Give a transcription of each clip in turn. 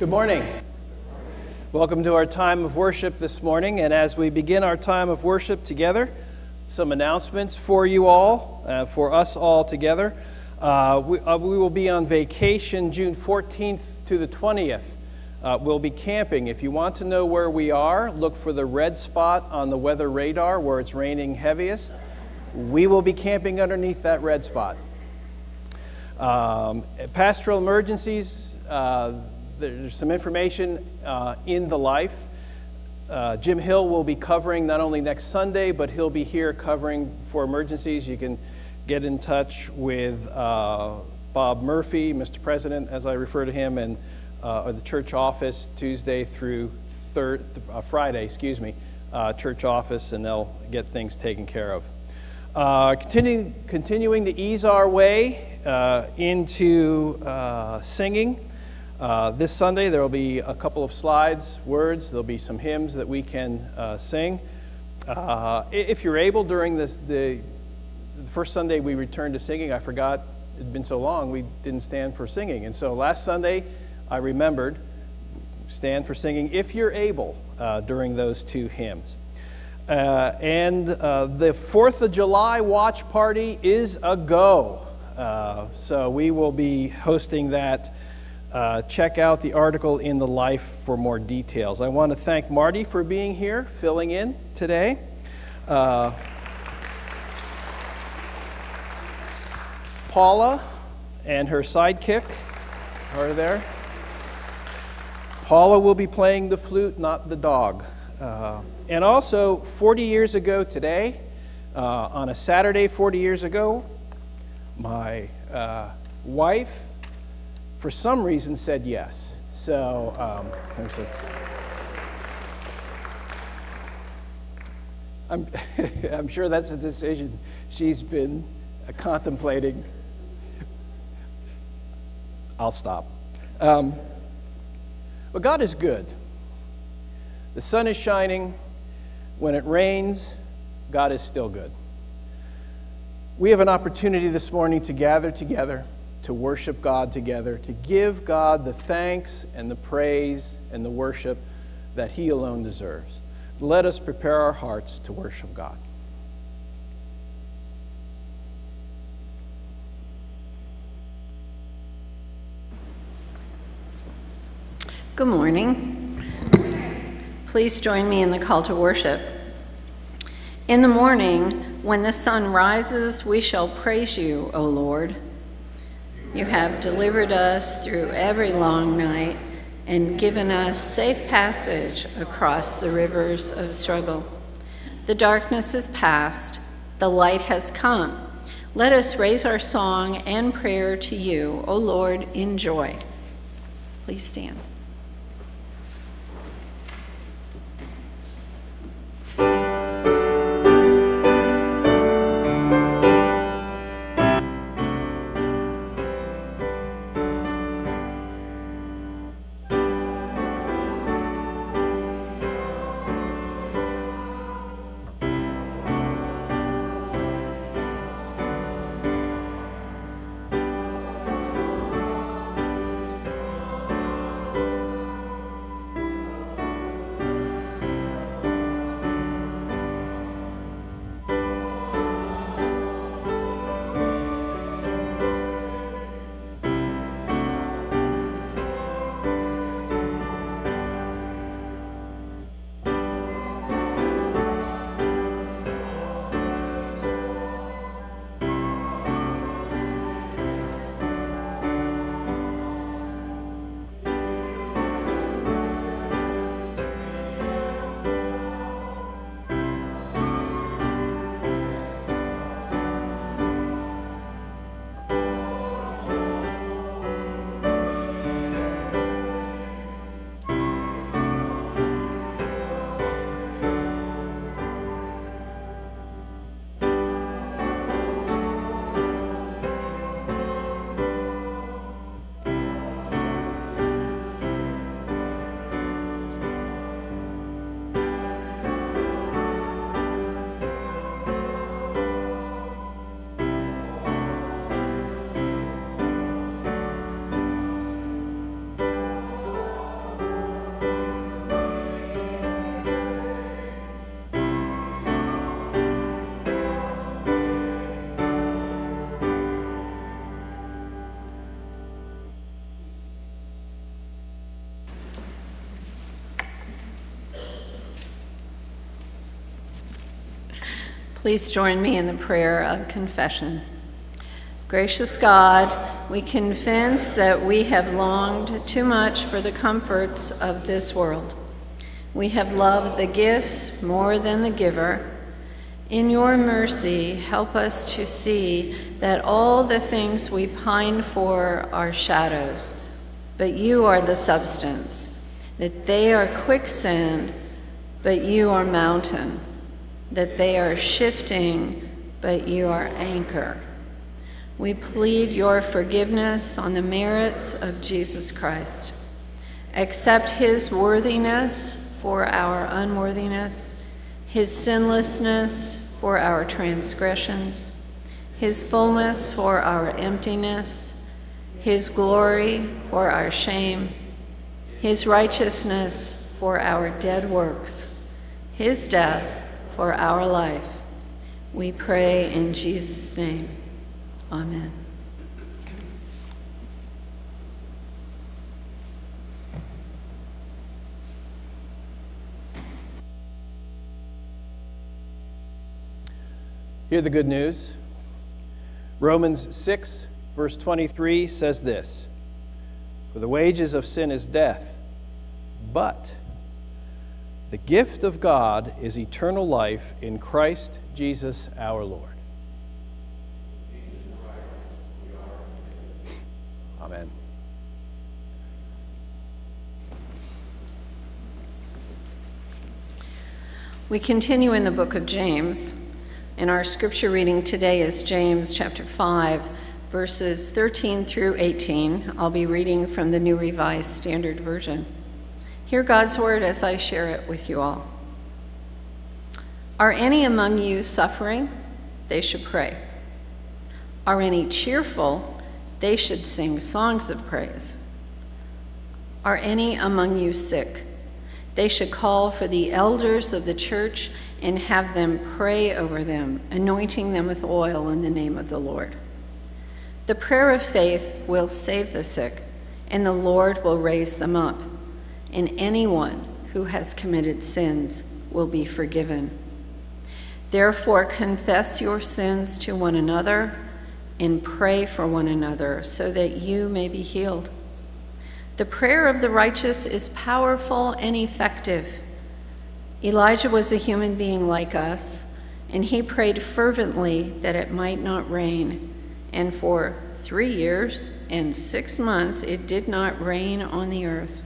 Good morning. Welcome to our time of worship this morning. And as we begin our time of worship together, some announcements for you all, uh, for us all together. Uh, we, uh, we, will be on vacation June 14th to the 20th. Uh, we'll be camping. If you want to know where we are, look for the red spot on the weather radar where it's raining heaviest. We will be camping underneath that red spot. Um, pastoral emergencies, uh, there's some information uh, in the life. Uh, Jim Hill will be covering not only next Sunday, but he'll be here covering for emergencies. You can get in touch with uh, Bob Murphy, Mr. President, as I refer to him, and uh, or the church office Tuesday through uh, Friday, excuse me, uh, church office, and they'll get things taken care of. Continuing, continuing to ease our way into uh, this Sunday, there will be a couple of slides, words. There'll be some hymns that we can sing. if you're able during this, the, the first Sunday we returned to singing, I forgot it had been so long we didn't stand for singing. And so last Sunday, I remembered stand for singing if you're able uh, during those two hymns. Uh, and uh, the 4th of July watch party is a go. Uh, so we will be hosting that. Uh, check out the article in the Life for more details. I want to thank Marty for being here, filling in today. Uh, Paula and her sidekick are there. Paula will be playing the flute, not the dog. Uh, and also, 40 years ago today, uh, on a Saturday 40 years ago, my uh, wife, for some reason, said yes. So, um, I'm, I'm sure that's a decision she's been contemplating. I'll stop. Um, but God is good. The sun is shining. When it rains, God is still good. We have an opportunity this morning to gather together, to worship God together, to give God the thanks and the praise and the worship that He alone deserves. Let us prepare our hearts to worship God. Good morning. Please join me in the call to worship. In the morning, when the sun rises, we shall praise you, O Lord. You have delivered us through every long night and given us safe passage across the rivers of struggle. The darkness is past, the light has come. Let us raise our song and prayer to you, O Lord, in joy. Please stand. Please join me in the prayer of confession. Gracious God, we confess that we have longed too much for the comforts of this world. We have loved the gifts more than the giver. In your mercy, help us to see that all the things we pine for are shadows, but you are the substance, that they are quicksand, but you are mountain that they are shifting, but you are anchor. We plead your forgiveness on the merits of Jesus Christ. Accept his worthiness for our unworthiness, his sinlessness for our transgressions, his fullness for our emptiness, his glory for our shame, his righteousness for our dead works, his death for our life. We pray in Jesus' name. Amen. Hear the good news. Romans 6, verse 23 says this For the wages of sin is death, but the gift of God is eternal life in Christ Jesus our Lord. Amen. We continue in the book of James, and our scripture reading today is James chapter 5, verses 13 through 18. I'll be reading from the New Revised Standard Version. Hear God's word as I share it with you all. Are any among you suffering? They should pray. Are any cheerful? They should sing songs of praise. Are any among you sick? They should call for the elders of the church and have them pray over them, anointing them with oil in the name of the Lord. The prayer of faith will save the sick, and the Lord will raise them up and anyone who has committed sins will be forgiven. Therefore, confess your sins to one another and pray for one another so that you may be healed. The prayer of the righteous is powerful and effective. Elijah was a human being like us, and he prayed fervently that it might not rain. And for three years and six months it did not rain on the earth.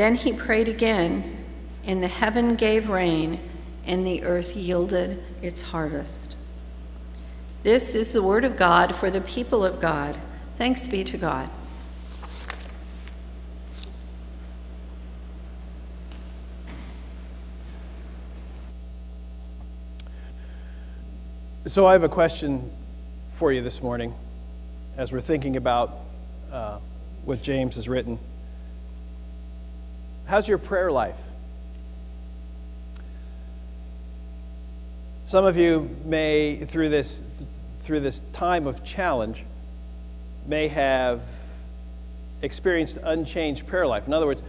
Then he prayed again, and the heaven gave rain, and the earth yielded its harvest. This is the word of God for the people of God. Thanks be to God. So, I have a question for you this morning as we're thinking about uh, what James has written. How's your prayer life? Some of you may, through this, through this time of challenge, may have experienced unchanged prayer life. In other words,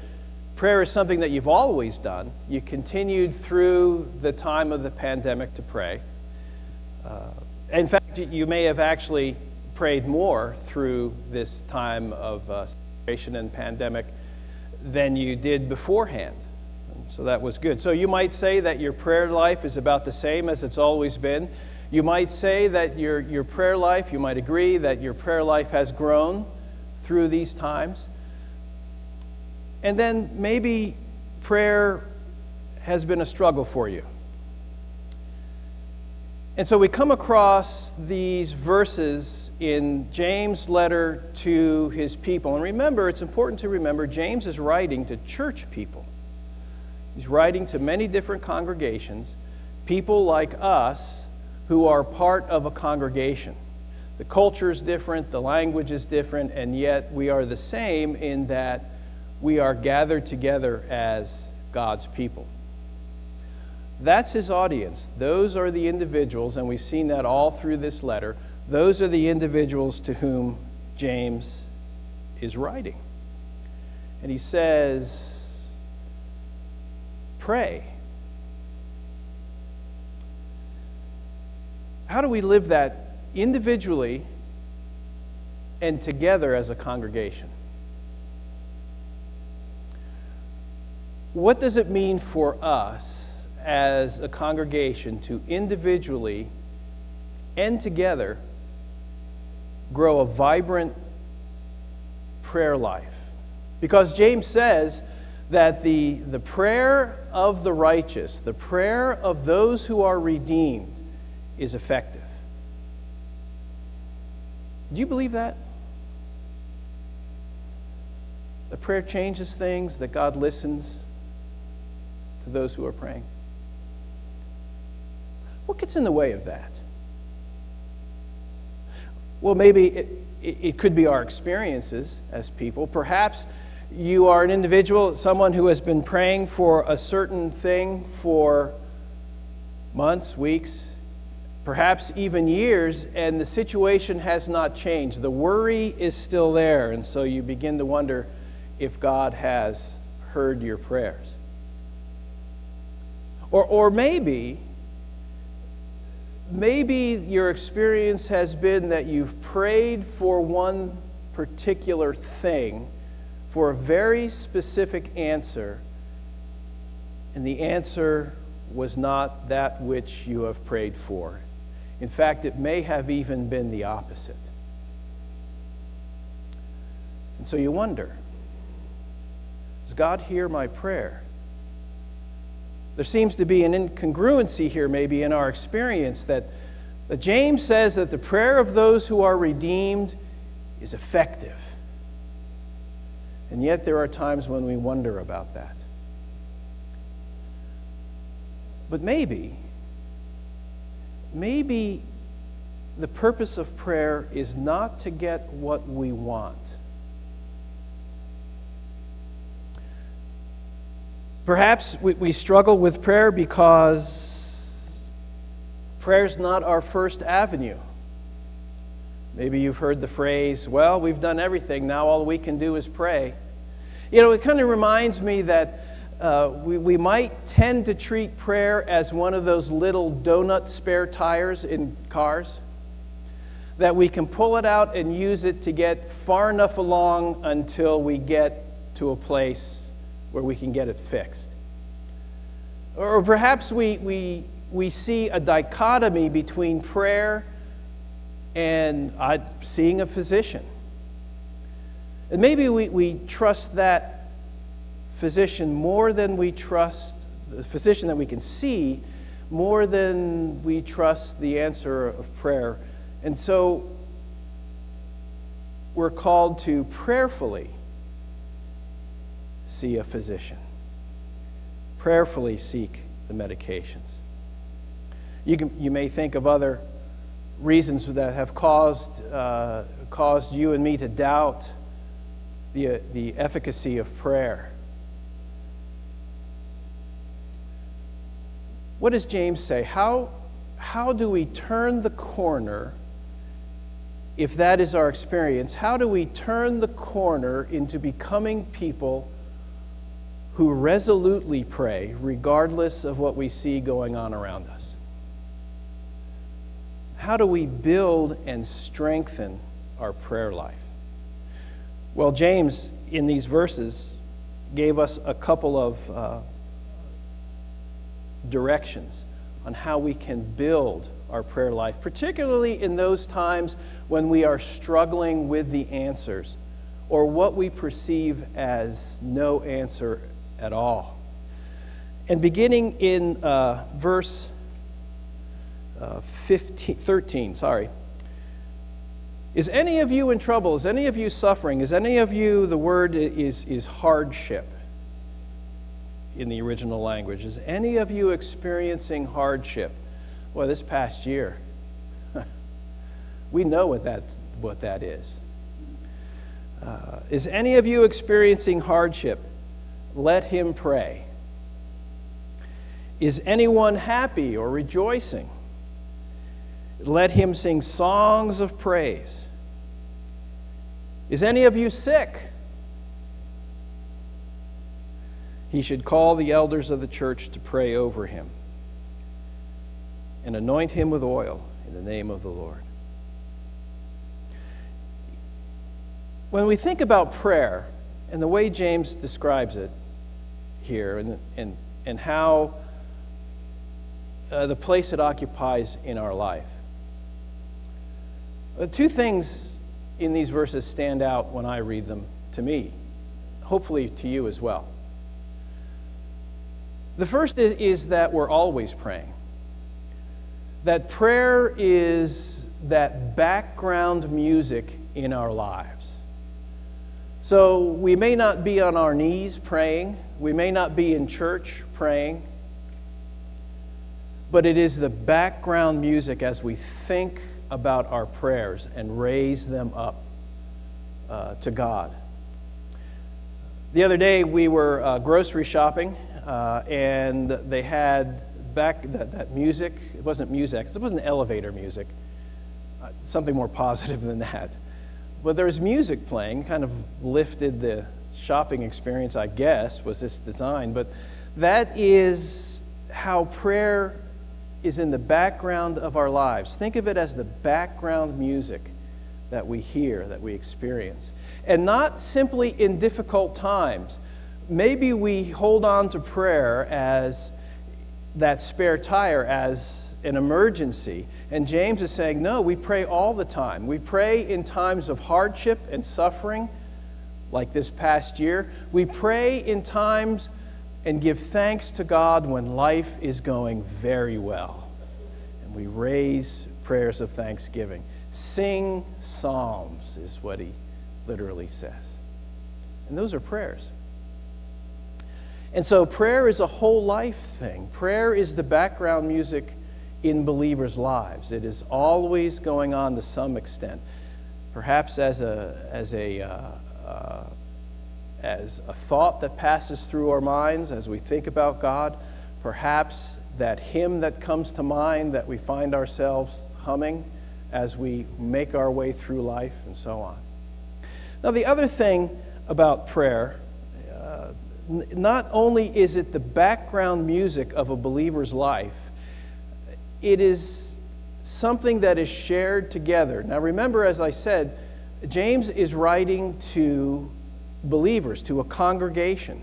prayer is something that you've always done. You continued through the time of the pandemic to pray. Uh, in fact, you may have actually prayed more through this time of uh, separation and pandemic than you did beforehand. And so that was good. So you might say that your prayer life is about the same as it's always been. You might say that your, your prayer life, you might agree that your prayer life has grown through these times. And then maybe prayer has been a struggle for you. And so we come across these verses in James' letter to his people. And remember, it's important to remember, James is writing to church people. He's writing to many different congregations, people like us who are part of a congregation. The culture is different, the language is different, and yet we are the same in that we are gathered together as God's people. That's his audience. Those are the individuals, and we've seen that all through this letter those are the individuals to whom James is writing. And he says, Pray. How do we live that individually and together as a congregation? What does it mean for us as a congregation to individually and together grow a vibrant prayer life? Because James says that the, the prayer of the righteous, the prayer of those who are redeemed, is effective. Do you believe that? The prayer changes things, that God listens to those who are praying. What gets in the way of that? Well, maybe it, it, could be our experiences as people. Perhaps you are an individual, someone who has been praying for a certain thing for months, weeks, perhaps even years, and the situation has not changed. The worry is still there, and so you begin to wonder if God has heard your prayers. Or, or maybe, maybe your experience has been that you've prayed for one particular thing for a very specific answer, and the answer was not that which you have prayed for. In fact, it may have even been the opposite. And so you wonder Does God hear my prayer? There seems to be an incongruency here, maybe, in our experience that, that James says that the prayer of those who are redeemed is effective. And yet, there are times when we wonder about that. But maybe, maybe the purpose of prayer is not to get what we want. Perhaps we, we struggle with prayer because prayer is not our first avenue. Maybe you've heard the phrase, well, we've done everything, now all we can do is pray. You know, it kind of reminds me that uh, we, we might tend to treat prayer as one of those little donut spare tires in cars, that we can pull it out and use it to get far enough along until we get to a place where we can get it fixed. Or perhaps we, we, we see a dichotomy between prayer and uh, seeing a physician. And maybe we, we trust that physician more than we trust the physician that we can see, more than we trust the answer of prayer. And so we're called to prayerfully see a physician, prayerfully seek the medications. You, can, you may think of other reasons that have caused, uh, caused you and me to doubt the, uh, the efficacy of prayer. What does James say? How, how do we turn the corner if that is our experience? How do we turn the corner into becoming people who resolutely pray regardless of what we see going on around us? how do we build and strengthen our prayer life? Well, James, in these verses, gave us a couple of uh, directions on how we can build our prayer life, particularly in those times when we are struggling with the answers or what we perceive as no answer at all. And beginning in uh, verse uh, 15, 13, sorry. Is any of you in trouble? Is any of you suffering? Is any of you, the word is, is hardship in the original language. Is any of you experiencing hardship? Well, this past year, we know what that, what that is. Uh, is any of you experiencing hardship? Let him pray. Is anyone happy or rejoicing? Let him sing songs of praise. Is any of you sick? He should call the elders of the church to pray over him and anoint him with oil in the name of the Lord. When we think about prayer and the way James describes it here and, and, and how uh, the place it occupies in our life, uh, two things in these verses stand out when I read them to me, hopefully to you as well. The first is, is that we're always praying. That prayer is that background music in our lives. So we may not be on our knees praying, we may not be in church praying, but it is the background music as we think about our prayers and raise them up uh, to God. The other day we were uh, grocery shopping uh, and they had back that, that, music. It wasn't music, it wasn't elevator music, uh, something more positive than that. But there was music playing, kind of lifted the shopping experience, I guess, was this design. But that is how prayer is in the background of our lives. Think of it as the background music that we hear, that we experience. And not simply in difficult times. Maybe we hold on to prayer as that spare tire, as an emergency. And James is saying, no, we pray all the time. We pray in times of hardship and suffering, like this past year. We pray in times and give thanks to God when life is going very well. And we raise prayers of thanksgiving. Sing psalms, is what he literally says. And those are prayers. And so prayer is a whole life thing. Prayer is the background music in believers' lives. It is always going on to some extent, perhaps as a, as a, uh, uh, as a thought that passes through our minds as we think about God, perhaps that hymn that comes to mind that we find ourselves humming as we make our way through life and so on. Now, the other thing about prayer, uh, n- not only is it the background music of a believer's life, it is something that is shared together. Now, remember, as I said, James is writing to believers, to a congregation.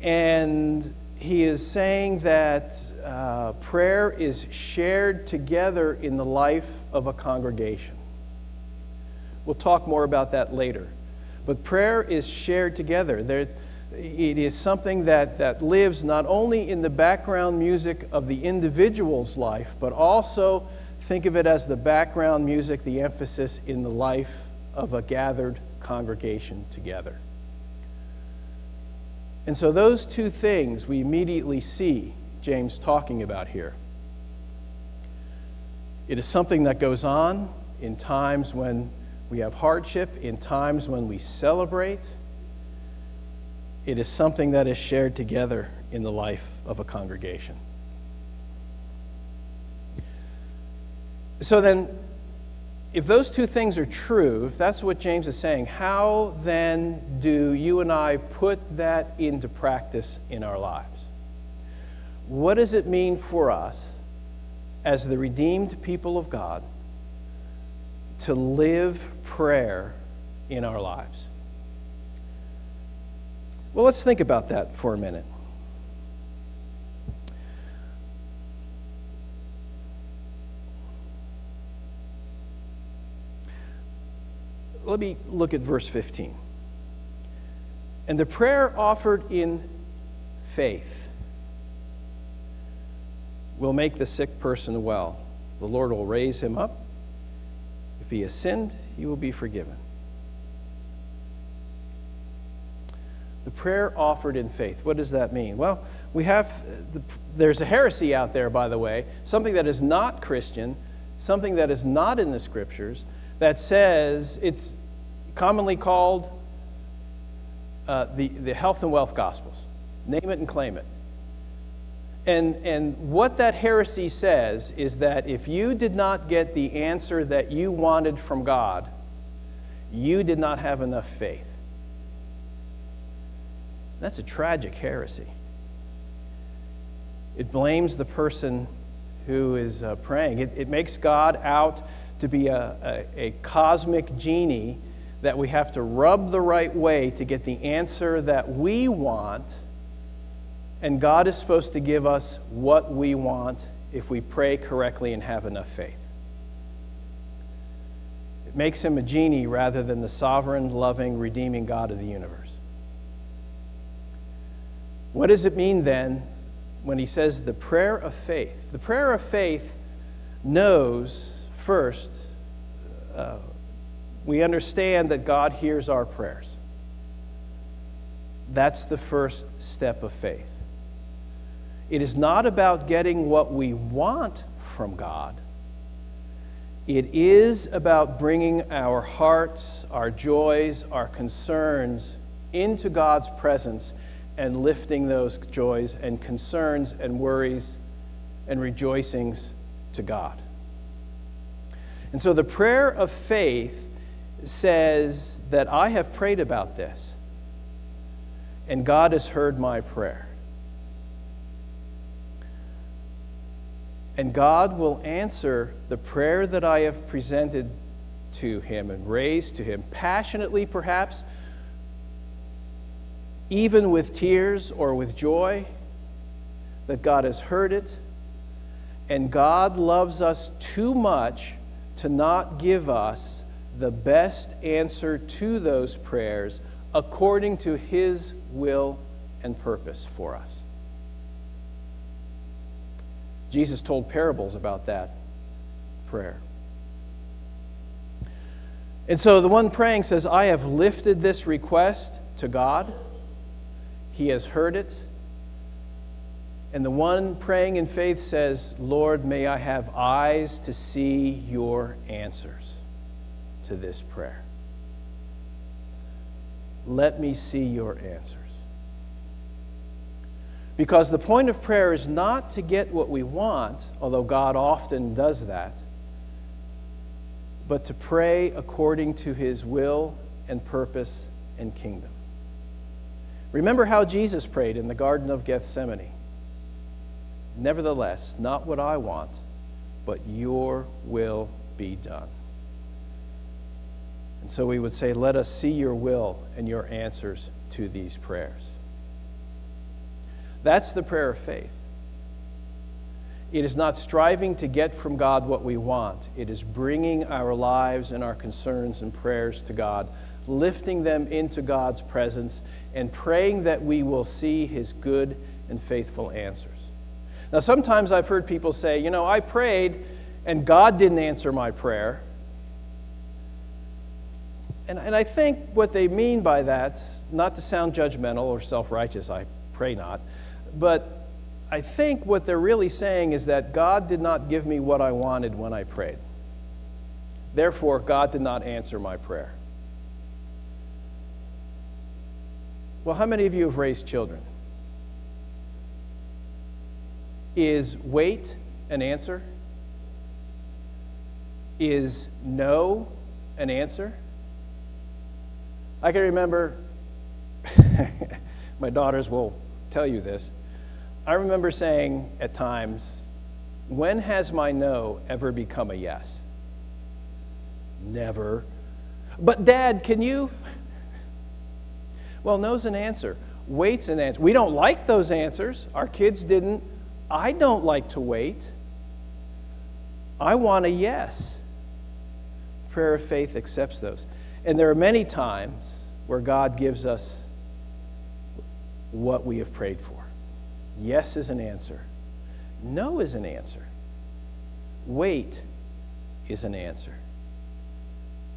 And he is saying that uh, prayer is shared together in the life of a congregation. We'll talk more about that later. But prayer is shared together. There's, it is something that, that lives not only in the background music of the individual's life, but also think of it as the background music, the emphasis in the life of a gathered congregation together. And so, those two things we immediately see James talking about here. It is something that goes on in times when we have hardship, in times when we celebrate. It is something that is shared together in the life of a congregation. So then, if those two things are true, if that's what James is saying, how then do you and I put that into practice in our lives? What does it mean for us as the redeemed people of God to live prayer in our lives? Well, let's think about that for a minute. Let me look at verse 15. And the prayer offered in faith will make the sick person well. The Lord will raise him up. If he has sinned, he will be forgiven. The prayer offered in faith. What does that mean? Well, we have, there's a heresy out there, by the way, something that is not Christian, something that is not in the scriptures, that says it's commonly called uh, the, the health and wealth gospels. Name it and claim it. And, and what that heresy says is that if you did not get the answer that you wanted from God, you did not have enough faith. That's a tragic heresy. It blames the person who is uh, praying. It, it, makes God out to be a, a, a cosmic genie that we have to rub the right way to get the answer that we want. And God is supposed to give us what we want if we pray correctly and have enough faith. It makes him a genie rather than the sovereign, loving, redeeming God of the universe. What does it mean then when he says the prayer of faith? The prayer of faith knows first, uh, we understand that God hears our prayers. That's the first step of faith. It is not about getting what we want from God. It is about bringing our hearts, our joys, our concerns into God's presence and lifting those joys and concerns and worries and rejoicings to God. And so the prayer of faith says that I have prayed about this, and God has heard my prayer. And God will answer the prayer that I have presented to Him and raised to Him, passionately perhaps, even with tears or with joy, that God has heard it. And God loves us too much to not give us the best answer to those prayers according to His will and purpose for us. Jesus told parables about that prayer. And so the one praying says, I have lifted this request to God. He has heard it. And the one praying in faith says, Lord, may I have eyes to see your answers to this prayer. Let me see your answers. Because the point of prayer is not to get what we want, although God often does that, but to pray according to his will and purpose and kingdom. Remember how Jesus prayed in the Garden of Gethsemane. Nevertheless, not what I want, but your will be done. And so we would say, Let us see your will and your answers to these prayers. That's the prayer of faith. It is not striving to get from God what we want, it is bringing our lives and our concerns and prayers to God, lifting them into God's presence, and praying that we will see His good and faithful answers. Now, sometimes I've heard people say, you know, I prayed and God didn't answer my prayer. And, and I think what they mean by that, not to sound judgmental or self righteous, I pray not, but I think what they're really saying is that God did not give me what I wanted when I prayed. Therefore, God did not answer my prayer. Well, how many of you have raised children? Is wait an answer? Is no an answer? I can remember, my daughters will tell you this. I remember saying at times, when has my no ever become a yes? Never. But, Dad, can you? Well, no's an answer. Wait's an answer. We don't like those answers. Our kids didn't. I don't like to wait. I want a yes. Prayer of faith accepts those. And there are many times where God gives us what we have prayed for. Yes is an answer. No is an answer. Wait is an answer.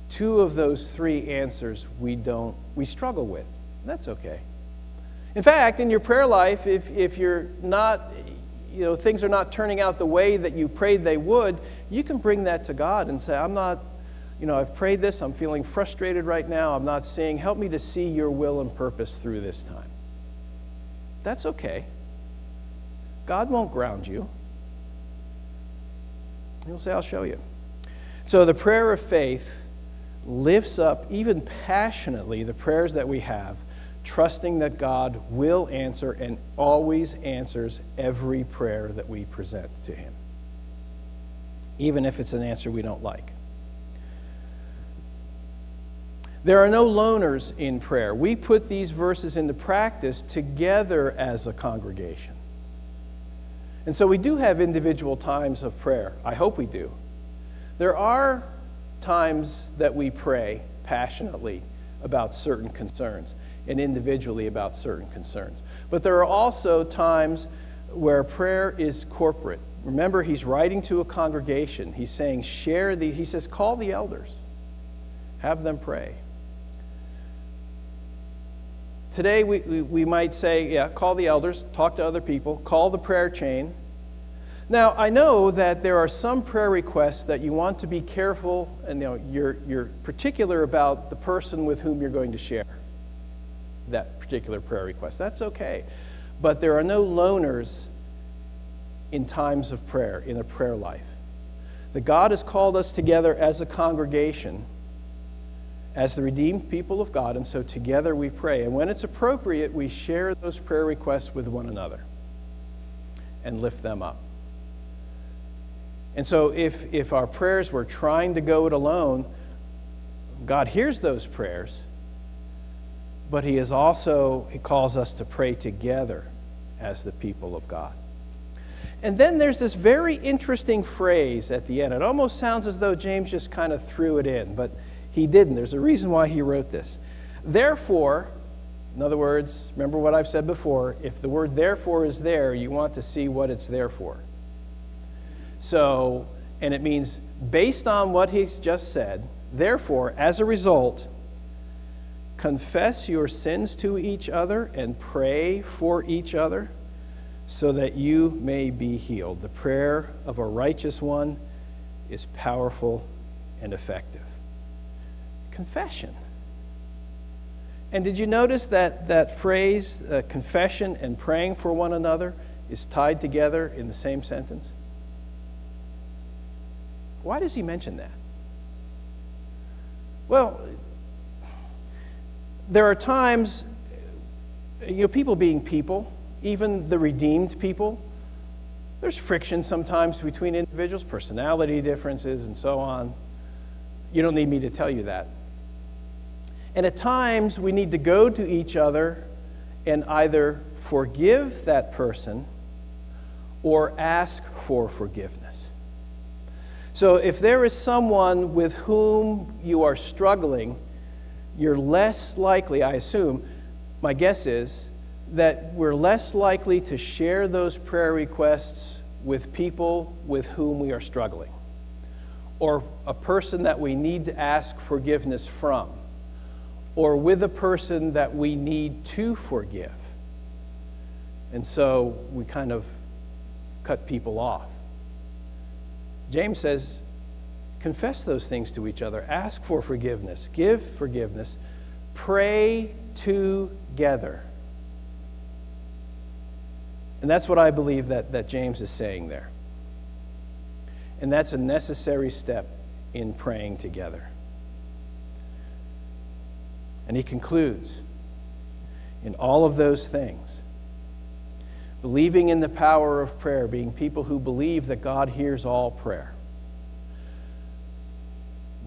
Two of those three answers we don't we struggle with. That's okay. In fact, in your prayer life, if, if you're not, you know, things are not turning out the way that you prayed they would, you can bring that to God and say, I'm not, you know, I've prayed this, I'm feeling frustrated right now, I'm not seeing, help me to see your will and purpose through this time. That's okay. God won't ground you. He'll say, I'll show you. So the prayer of faith lifts up, even passionately, the prayers that we have, trusting that God will answer and always answers every prayer that we present to Him. even if it's an answer we don't like. There are no loners in prayer. We put these verses into practice together as a congregation. And so we do have individual times of prayer. I hope we do. There are times that we pray passionately about certain concerns and individually about certain concerns. But there are also times where prayer is corporate. Remember, he's writing to a congregation. He's saying, share the, he says, call the elders, have them pray. Today, we, we, we, might say, yeah, call the elders, talk to other people, call the prayer chain. Now, I know that there are some prayer requests that you want to be careful and you know, you're, you're particular about the person with whom you're going to share that particular prayer request. That's okay. But there are no loners in times of prayer, in a prayer life. That God has called us together as a congregation as the redeemed people of God, and so together we pray. And when it's appropriate, we share those prayer requests with one another and lift them up. And so if, if our prayers were trying to go it alone, God hears those prayers, but He is also, He calls us to pray together as the people of God. And then there's this very interesting phrase at the end. It almost sounds as though James just kind of threw it in, but he didn't. There's a reason why he wrote this. Therefore, in other words, remember what I've said before if the word therefore is there, you want to see what it's there for. So, and it means based on what he's just said, therefore, as a result, confess your sins to each other and pray for each other so that you may be healed. The prayer of a righteous one is powerful and effective confession. And did you notice that that phrase, uh, confession and praying for one another, is tied together in the same sentence? Why does he mention that? Well, there are times, you know, people being people, even the redeemed people, there's friction sometimes between individuals, personality differences, and so on. You don't need me to tell you that. And at times, we need to go to each other and either forgive that person or ask for forgiveness. So, if there is someone with whom you are struggling, you're less likely, I assume, my guess is, that we're less likely to share those prayer requests with people with whom we are struggling or a person that we need to ask forgiveness from or with a person that we need to forgive. And so we kind of cut people off. James says, confess those things to each other, ask for forgiveness, give forgiveness, pray together. And that's what I believe that, that James is saying there. And that's a necessary step in praying together. And he concludes in all of those things, believing in the power of prayer, being people who believe that God hears all prayer,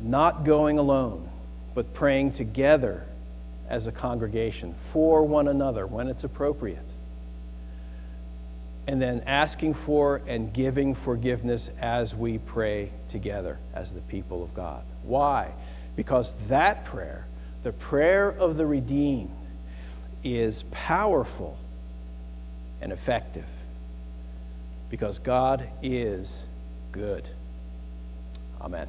not going alone, but praying together as a congregation for one another when it's appropriate. And then asking for and giving forgiveness as we pray together as the people of God. Why? Because that prayer the prayer of the redeemed is powerful and effective because God is good. Amen.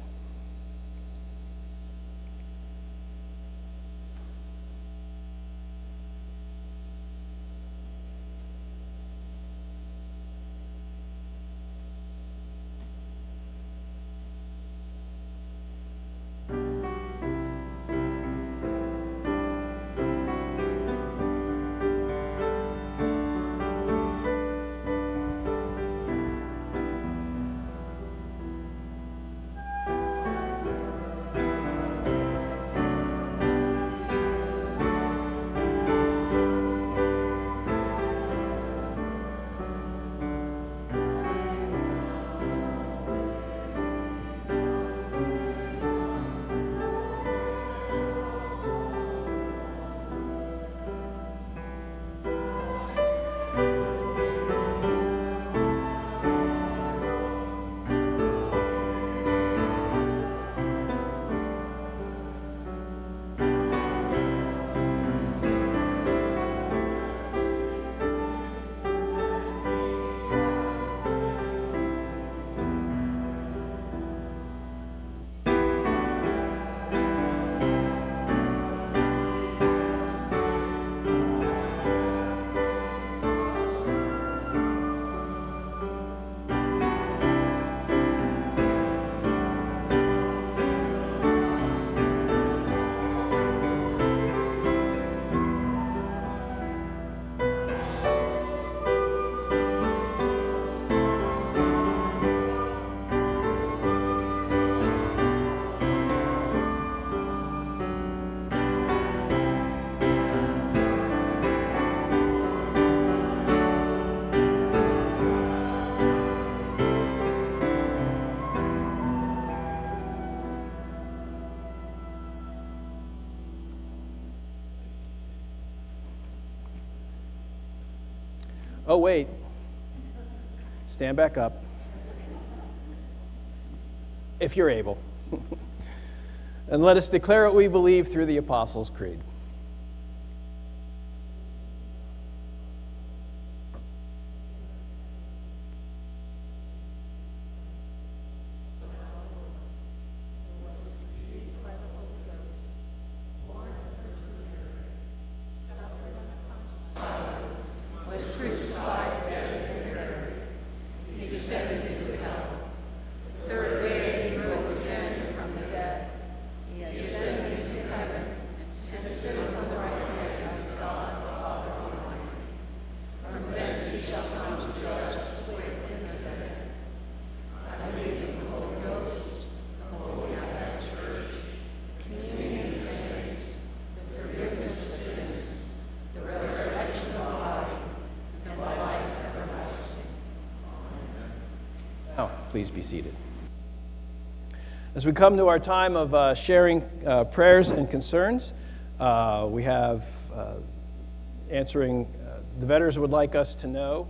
Wait. Stand back up. If you're able. and let us declare what we believe through the Apostles' Creed. Please be seated. As we come to our time of uh, sharing uh, prayers and concerns, uh, we have uh, answering uh, the veterans would like us to know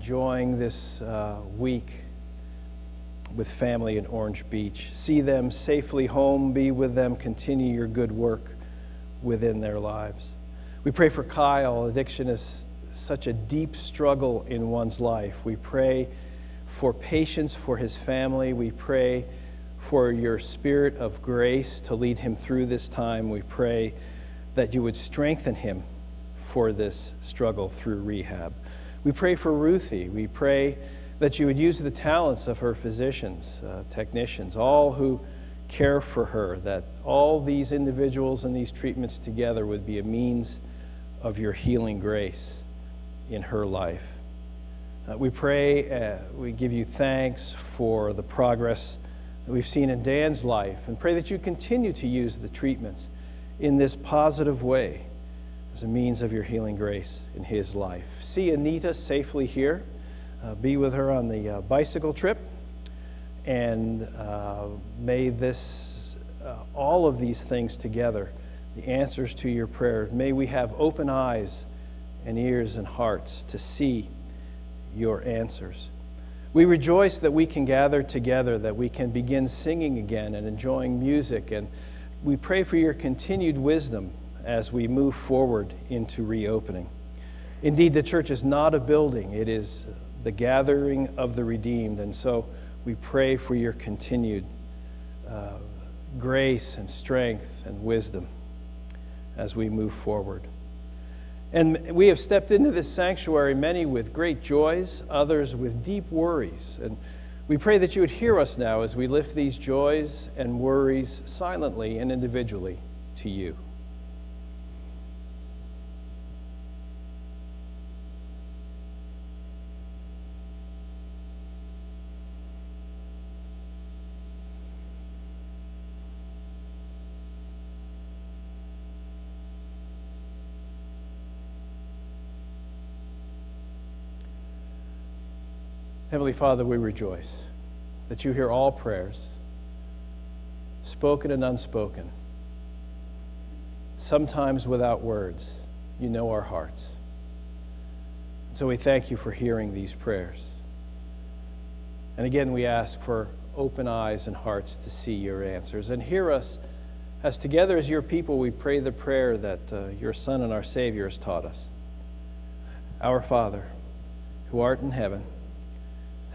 enjoying this uh, week with family in Orange Beach. See them safely home, be with them, continue your good work within their lives. We pray for Kyle. Addiction is such a deep struggle in one's life. We pray for patience for his family. We pray for your spirit of grace to lead him through this time. We pray that you would strengthen him for this struggle through rehab. We pray for Ruthie. We pray that you would use the talents of her physicians, uh, technicians, all who care for her, that all these individuals and these treatments together would be a means of your healing grace in her life. Uh, we pray, uh, we give you thanks for the progress that we've seen in Dan's life and pray that you continue to use the treatments in this positive way as a means of your healing grace in his life. See Anita safely here. Uh, be with her on the uh, bicycle trip. And uh, may this, uh, all of these things together, the answers to your prayers, may we have open eyes and ears and hearts to see your answers. We rejoice that we can gather together, that we can begin singing again and enjoying music. And we pray for your continued wisdom as we move forward into reopening. Indeed, the church is not a building, it is the gathering of the redeemed. And so we pray for your continued uh, grace and strength and wisdom as we move forward. And we have stepped into this sanctuary, many with great joys, others with deep worries. And we pray that you would hear us now as we lift these joys and worries silently and individually to you. Heavenly Father, we rejoice that you hear all prayers, spoken and unspoken. Sometimes without words, you know our hearts. So we thank you for hearing these prayers. And again, we ask for open eyes and hearts to see your answers. And hear us as together as your people we pray the prayer that uh, your Son and our Savior has taught us. Our Father, who art in heaven,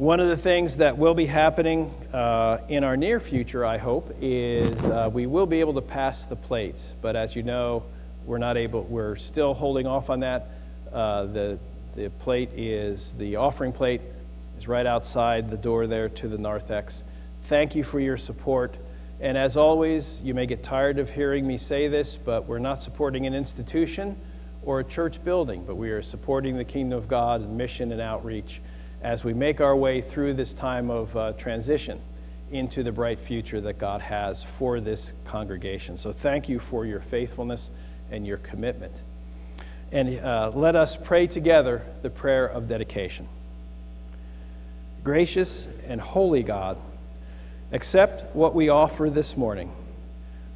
One of the things that will be happening uh, in our near future, I hope, is uh, we will be able to pass the plate. But as you know, we're not able, we're still holding off on that. Uh, the, the plate is, the offering plate is right outside the door there to the narthex. Thank you for your support. And as always, you may get tired of hearing me say this, but we're not supporting an institution or a church building, but we are supporting the kingdom of God and mission and outreach as we make our way through this time of uh, transition into the bright future that God has for this congregation. So thank you for your faithfulness and your commitment. And uh, let us pray together the prayer of dedication. Gracious and holy God, accept what we offer this morning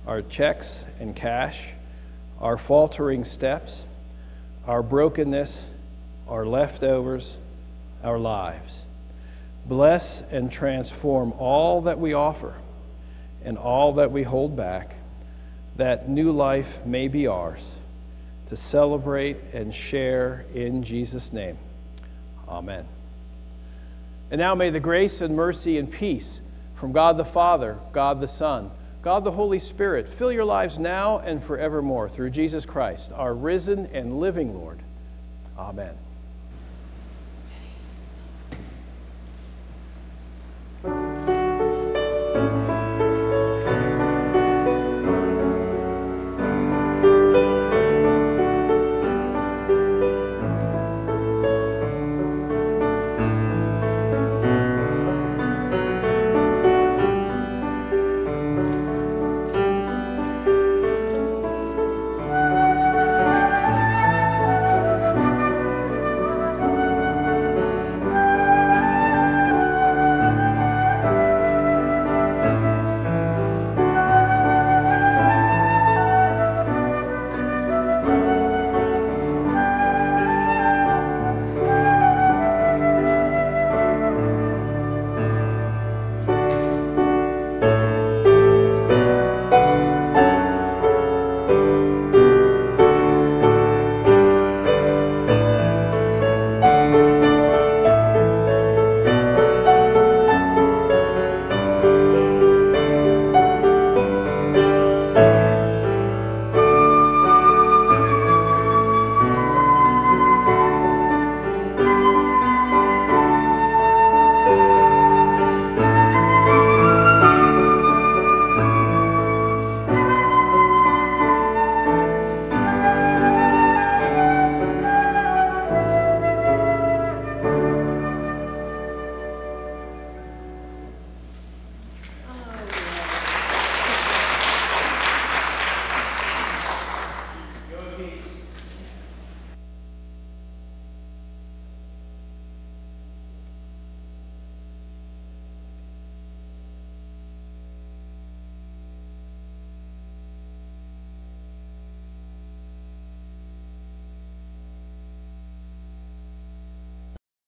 our checks and cash, our faltering steps, our brokenness, our leftovers our lives. Bless and transform all that we offer and all that we hold back, that new life may be ours to celebrate and share in Jesus' name. Amen. And now may the grace and mercy and peace from God the Father, God the Son, God the Holy Spirit fill your lives now and forevermore through Jesus Christ, our risen and living Lord. Amen.